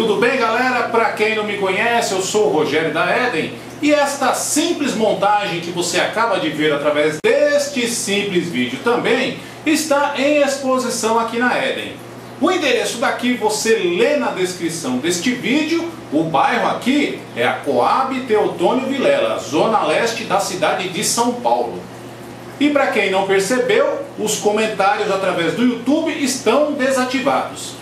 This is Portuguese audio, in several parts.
Tudo bem, galera? Para quem não me conhece, eu sou o Rogério da Eden e esta simples montagem que você acaba de ver através deste simples vídeo também está em exposição aqui na Eden. O endereço daqui você lê na descrição deste vídeo. O bairro aqui é a Coab Teotônio Vilela, zona leste da cidade de São Paulo. E para quem não percebeu, os comentários através do YouTube estão desativados.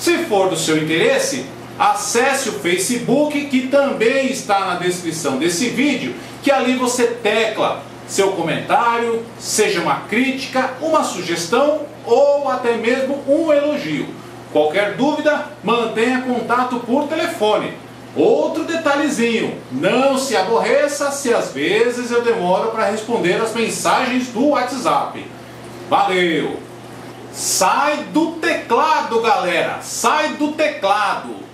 Se for do seu interesse, acesse o Facebook que também está na descrição desse vídeo, que ali você tecla seu comentário, seja uma crítica, uma sugestão ou até mesmo um elogio. Qualquer dúvida, mantenha contato por telefone. Outro detalhezinho, não se aborreça se às vezes eu demoro para responder as mensagens do WhatsApp. Valeu! Sai do teclado! Sai do teclado!